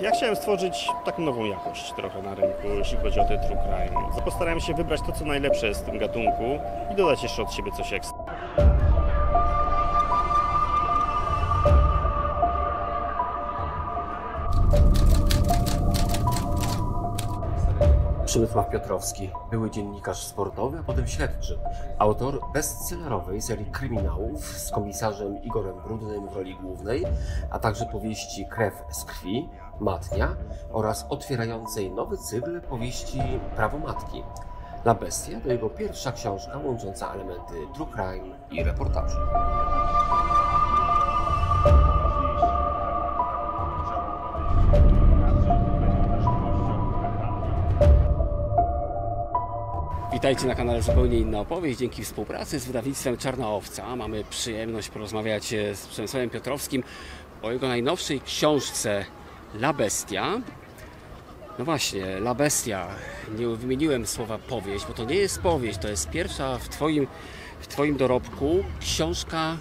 Ja chciałem stworzyć taką nową jakość trochę na rynku, jeśli chodzi o te true crime. Postarałem się wybrać to, co najlepsze w tym gatunku i dodać jeszcze od siebie coś ekstra. Przemysław Piotrowski, były dziennikarz sportowy, a potem śledczy. Autor bestsellerowej serii kryminałów z komisarzem Igorem Brudnym w roli głównej, a także powieści Krew z krwi, Matnia oraz otwierającej nowy cykl powieści Prawo Matki. La Bestia to jego pierwsza książka łącząca elementy true crime i reportaży. Witajcie na kanale Zupełnie Inna Opowieść. Dzięki współpracy z wydawnictwem Czarna Owca mamy przyjemność porozmawiać e, z Przemysławem Piotrowskim o jego najnowszej książce La Bestia. No właśnie, La Bestia. Nie wymieniłem słowa powieść, bo to nie jest powieść, to jest pierwsza w Twoim, w twoim dorobku książka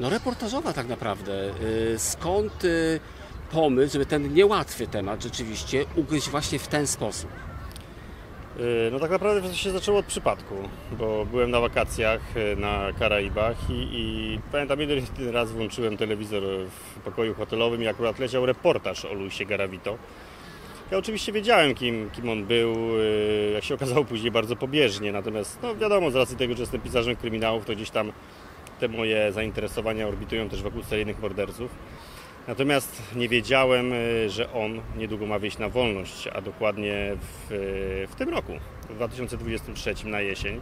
no, reportażowa tak naprawdę. E, Skąd e, pomysł, żeby ten niełatwy temat rzeczywiście ugryźć właśnie w ten sposób? Yy, No tak naprawdę to się zaczęło od przypadku, bo byłem na wakacjach yy, na Karaibach i, i pamiętam jeden raz włączyłem telewizor w pokoju hotelowym i akurat leciał reportaż o Luisie Garavito. Ja oczywiście wiedziałem, kim, kim on był, yy, jak się okazało później bardzo pobieżnie, natomiast no wiadomo, z racji tego, że jestem pisarzem kryminałów, to gdzieś tam te moje zainteresowania orbitują też wokół seryjnych morderców. Natomiast nie wiedziałem, y, że on niedługo ma wyjść na wolność, a dokładnie w, y, w tym roku, w 2023 na jesień,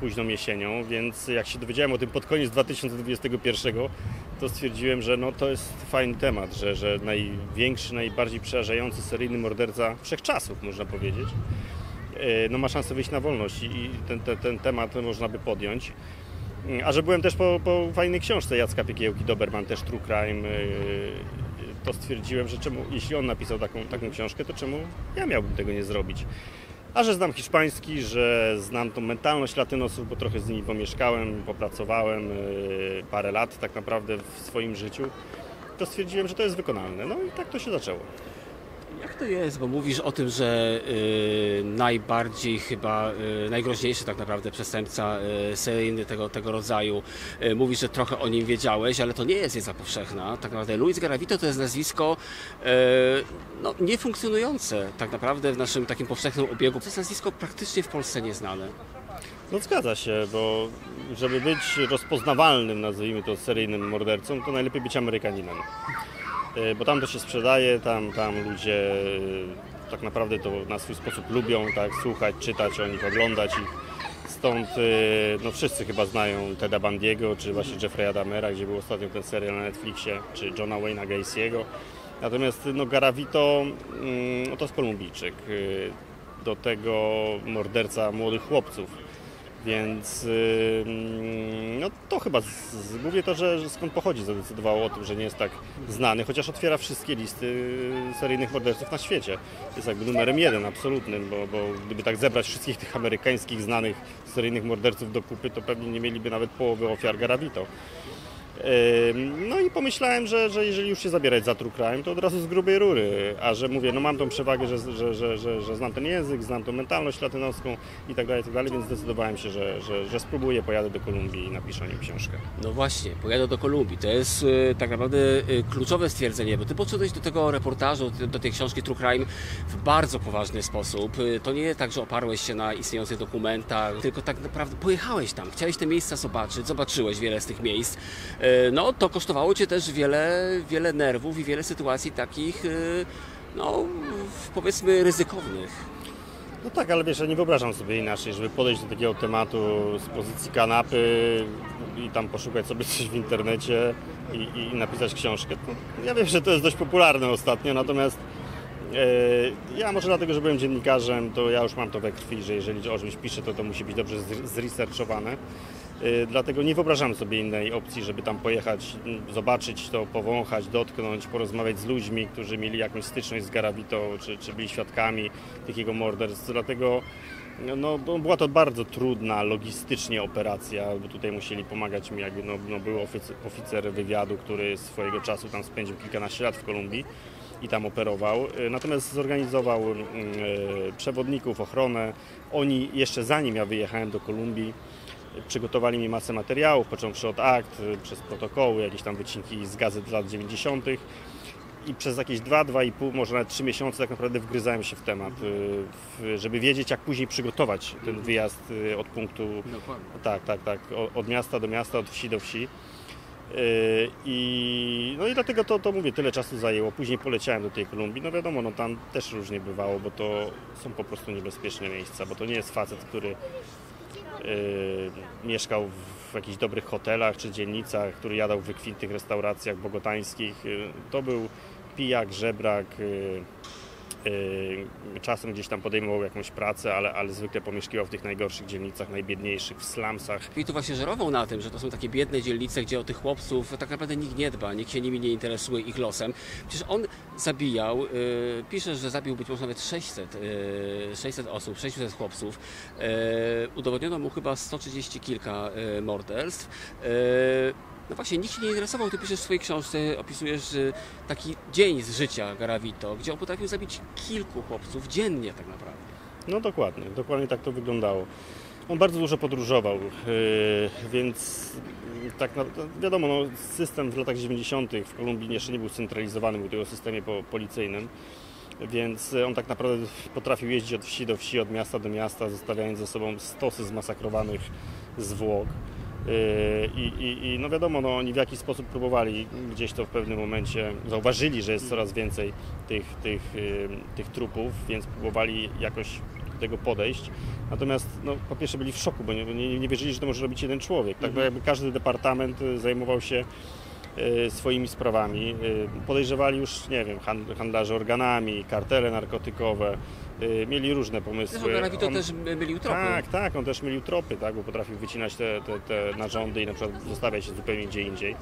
późną jesienią, więc jak się dowiedziałem o tym pod koniec 2021, to stwierdziłem, że no to jest fajny temat, że, że największy, najbardziej przerażający seryjny morderca wszechczasów, można powiedzieć, y, no ma szansę wyjść na wolność i ten, ten, ten temat można by podjąć. A że byłem też po, po fajnej książce Jacka Piekiełki, Doberman, też True Crime, yy, to stwierdziłem, że czemu, jeśli on napisał taką, taką książkę, to czemu ja miałbym tego nie zrobić. A że znam hiszpański, że znam tą mentalność latynosów, bo trochę z nimi pomieszkałem, popracowałem yy, parę lat tak naprawdę w swoim życiu, to stwierdziłem, że to jest wykonalne. No i tak to się zaczęło. To jest, bo mówisz o tym, że y, najbardziej chyba, y, najgroźniejszy tak naprawdę przestępca y, seryjny tego, tego rodzaju, y, mówisz, że trochę o nim wiedziałeś, ale to nie jest wiedza powszechna. Tak naprawdę Luis Garavito to jest nazwisko y, no, niefunkcjonujące tak naprawdę w naszym takim powszechnym obiegu. To jest nazwisko praktycznie w Polsce nieznane. No zgadza się, bo żeby być rozpoznawalnym, nazwijmy to, seryjnym mordercą, to najlepiej być Amerykaninem. E, Bo tam to się sprzedaje, tam, tam ludzie e, tak naprawdę to na swój sposób lubią tak, słuchać, czytać o nich, oglądać ich. Stąd e, no, wszyscy chyba znają Teda Bandiego, czy właśnie Jeffrey'a Dahmera, gdzie był ostatnio ten serial na Netflixie, czy Johna Wayne'a Gacy'ego. Natomiast no, Garavito no, to jest Kolumbijczyk. Do tego morderca młodych chłopców. Więc no to chyba, z, to, że, że skąd pochodzi, zadecydowało o tym, że nie jest tak znany, chociaż otwiera wszystkie listy seryjnych morderców na świecie. Jest jakby numerem jeden absolutnym, bo, bo gdyby tak zebrać wszystkich tych amerykańskich znanych seryjnych morderców do kupy, to pewnie nie mieliby nawet połowy ofiar Garavito. No i pomyślałem, że, że jeżeli już się zabierać za true crime, to od razu z grubej rury. A że mówię, no mam tą przewagę, że, że, że, że, że znam ten język, znam tą mentalność latynoską i tak dalej, i tak dalej, więc zdecydowałem się, że, że, że spróbuję, pojadę do Kolumbii i napiszę o nim książkę. No właśnie, pojadę do Kolumbii. To jest y, tak naprawdę y, kluczowe stwierdzenie, bo ty podszedłeś do tego reportażu, do, tej książki True Crime w bardzo poważny sposób. Y, to nie jest tak, że oparłeś się na istniejących dokumentach, tylko tak naprawdę pojechałeś tam, chciałeś te miejsca zobaczyć, zobaczyłeś wiele z tych miejsc. No to kosztowało cię też wiele, wiele nerwów i wiele sytuacji takich, y, no powiedzmy ryzykownych. No tak, ale wiesz, ja nie wyobrażam sobie inaczej, żeby podejść do takiego tematu z pozycji kanapy i tam poszukać sobie coś w internecie i, i napisać książkę. Ja wiem, że to jest dość popularne ostatnio, natomiast e, ja może dlatego, że byłem dziennikarzem, to ja już mam to we krwi, że jeżeli o czymś piszę, to to musi być dobrze zresearchowane. E, Dlatego nie wyobrażam sobie innej opcji, żeby tam pojechać, m, zobaczyć to, powąchać, dotknąć, porozmawiać z ludźmi, którzy mieli jakąś styczność z Garavito, czy, czy byli świadkami tych jego morderstw. Dlatego no, no, była to bardzo trudna logistycznie operacja, bo tutaj musieli pomagać mi, jakby no, no, był oficer, oficer wywiadu, który swojego czasu tam spędził kilkanaście lat w Kolumbii. i tam operował. Y, Natomiast zorganizował mm, y, przewodników, ochronę. Oni jeszcze zanim ja wyjechałem do Kolumbii, y, przygotowali mi masę materiałów, począwszy od akt, y, przez protokoły, jakieś tam wycinki z gazet z lat 90. I przez jakieś 2, 2,5, może nawet 3 miesiące tak naprawdę wgryzałem się w temat, y, żeby wiedzieć jak później przygotować ten wyjazd y, od punktu Dokładnie. tak, tak, tak. Od miasta do miasta, od wsi do wsi. Yy, I, no i dlatego to, to mówię, tyle czasu zajęło. Później poleciałem do tej Kolumbii. No wiadomo, no tam też różnie bywało, bo to są po prostu niebezpieczne miejsca, bo to nie jest facet, który mieszkał w jakichś dobrych hotelach czy dzielnicach, który jadał w wykwintnych restauracjach bogotańskich. Yy, To był pijak, żebrak. Yy, czasem gdzieś tam podejmował jakąś pracę, ale, ale zwykle pomieszkiwał w tych najgorszych dzielnicach, najbiedniejszych, w slumsach. I tu właśnie żerował na tym, że to są takie biedne dzielnice, gdzie o tych chłopców tak naprawdę nikt nie dba, nikt się nimi nie interesuje, ich losem. Przecież on zabijał, yy, pisze, że zabił być może nawet 600, yy, 600 osób, 600 chłopców. Yy, udowodniono mu chyba 130 kilka yy, morderstw. Yy, no właśnie, nikt się nie interesował. Ty piszesz w swojej książce, opisujesz taki dzień z życia Garavito, gdzie on potrafił zabić kilku chłopców dziennie tak naprawdę. No dokładnie, dokładnie tak to wyglądało. On bardzo dużo podróżował, yy, więc tak wiadomo, no, system w latach 90. w Kolumbii jeszcze nie był scentralizowany, był w systemie po, policyjnym, więc on tak naprawdę potrafił jeździć od wsi do wsi, od miasta do miasta, zostawiając ze sobą stosy zmasakrowanych zwłok. Yy, I, i, I no wiadomo, no, oni w jakiś sposób próbowali gdzieś to w pewnym momencie, zauważyli, że jest coraz więcej tych, tych, yy, tych trupów, więc próbowali jakoś do tego podejść. Natomiast no, po pierwsze byli w szoku, bo nie, nie, nie wierzyli, że to może robić jeden człowiek. Tak jakby każdy departament y, zajmował się y, swoimi sprawami. Y, Podejrzewali już, nie wiem, hand- handlarzy organami, kartele narkotykowe. y, Mieli różne pomysły. Zresztą Garavito On- też mylił tropy. tak, tak, on też mylił tropy, tak, bo potrafił wycinać te, te, te narządy i na przykład zostawiać je zupełnie gdzie indziej.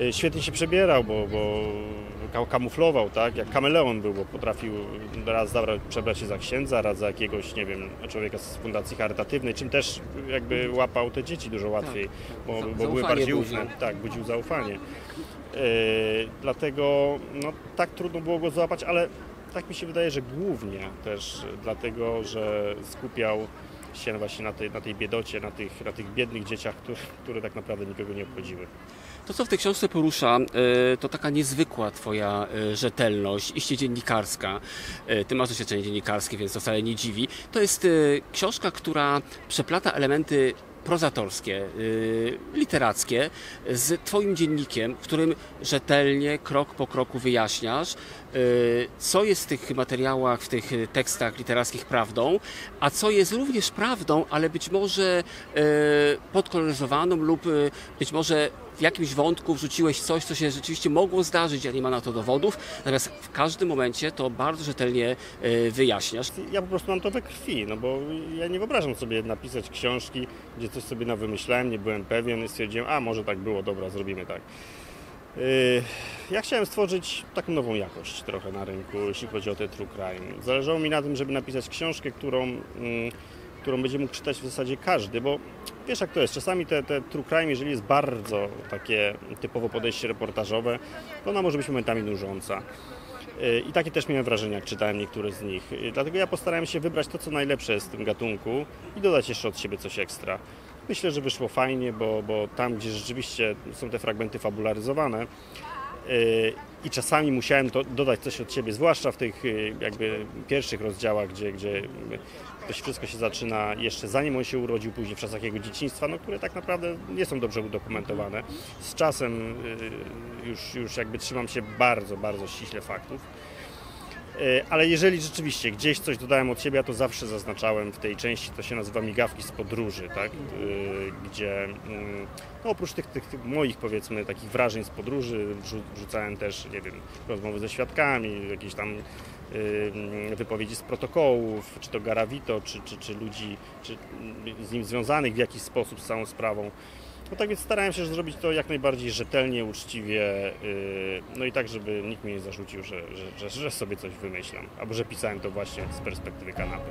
Y, Świetnie się przebierał, bo, bo ka- kamuflował, tak, jak kameleon był, bo potrafił raz zabrać, przebrać się za księdza, raz za jakiegoś, nie wiem, człowieka z fundacji charytatywnej, czym też jakby łapał te dzieci dużo łatwiej, bo, Za- bo były bardziej budził. ufne. Tak, budził zaufanie. Yy, dlatego no, tak trudno było go złapać, ale tak mi się wydaje, że głównie też dlatego, że skupiał się właśnie na tej, na tej biedocie, na tych, na tych biednych dzieciach, które, które tak naprawdę nikogo nie obchodziły. To, co w tej książce porusza, y, to taka niezwykła Twoja y, rzetelność, iście dziennikarska. Y, Ty masz doświadczenie dziennikarskie, więc to wcale nie dziwi. To jest książka, która przeplata elementy prozatorskie, literackie z Twoim dziennikiem, w którym rzetelnie, krok po kroku wyjaśniasz, co jest w tych materiałach, w tych y, tekstach literackich prawdą, a co jest również prawdą, ale być może y, podkoloryzowaną lub y, być może w jakimś wątku wrzuciłeś coś, co się rzeczywiście mogło zdarzyć, a nie ma na to dowodów. Natomiast w każdym momencie to bardzo rzetelnie y, wyjaśniasz. Ja po prostu mam to we krwi, no bo ja nie wyobrażam sobie napisać książki, gdzie coś sobie na wymyślałem, nie byłem pewien i stwierdziłem, a może tak było, dobra, zrobimy tak. Ja chciałem stworzyć taką nową jakość trochę na rynku, jeśli chodzi o te true crime. Zależało mi na tym, żeby napisać książkę, którą, mm, którą będzie mógł czytać w zasadzie każdy, bo wiesz jak to jest, czasami te, te true crime, jeżeli jest bardzo takie typowo podejście reportażowe, to ona może być momentami nużąca. I takie też miałem wrażenie, jak czytałem niektóre z nich. Dlatego ja postarałem się wybrać to, co najlepsze jest w tym gatunku i dodać jeszcze od siebie coś ekstra. Myślę, że wyszło fajnie, bo, bo tam, gdzie rzeczywiście są te fragmenty fabularyzowane y, i czasami musiałem dodać coś od siebie, zwłaszcza w tych y, jakby pierwszych rozdziałach, gdzie, gdzie to wszystko się zaczyna jeszcze zanim on się urodził, później w czasach jego dzieciństwa, no, które tak naprawdę nie są dobrze udokumentowane. Z czasem y, już, już jakby trzymam się bardzo, bardzo ściśle faktów. E, Ale jeżeli rzeczywiście gdzieś coś dodałem od siebie, ja to zawsze zaznaczałem w tej części, to się nazywa migawki z podróży, tak? E, gdzie mm, no oprócz tych, tych, tych moich powiedzmy takich wrażeń z podróży wrzu- wrzucałem też, nie wiem, rozmowy ze świadkami, jakieś tam y, wypowiedzi z protokołów, czy to Garavito, czy, czy, czy ludzi czy mm, z nim związanych w jakiś sposób z całą sprawą. No tak więc starałem się zrobić to jak najbardziej rzetelnie, uczciwie, yy, no i tak, żeby nikt mnie nie zarzucił, że, że, że, że sobie coś wymyślam, albo że pisałem to właśnie z perspektywy kanapy.